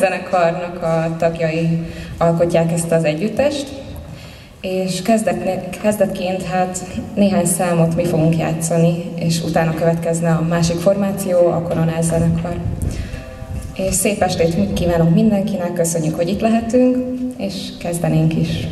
zenekarnak a tagjai alkotják ezt az együttest, és kezdet, kezdetként hát néhány számot mi fogunk játszani, és utána következne a másik formáció, a koronál zenekar. És szép estét kívánok mindenkinek, köszönjük, hogy itt lehetünk, és kezdenénk is.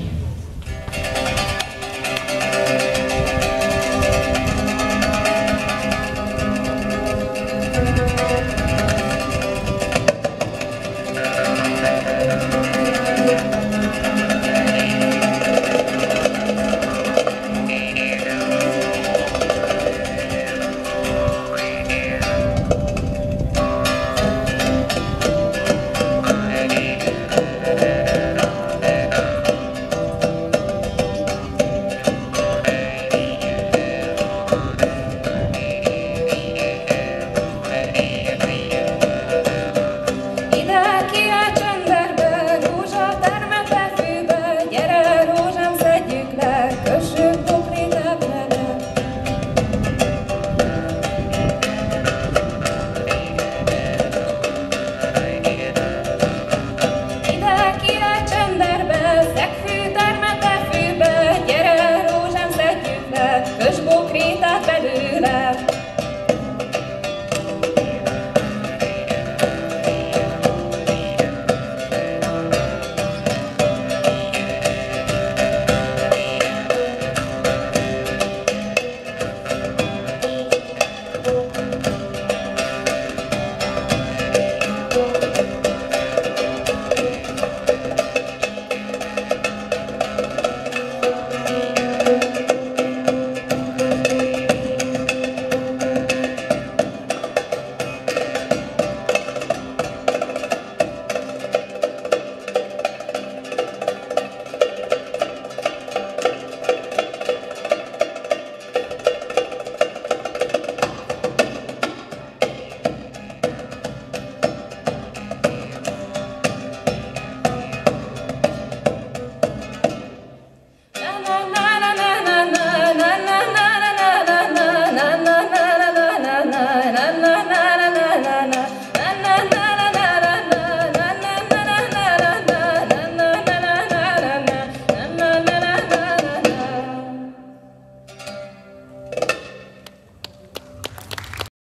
na na na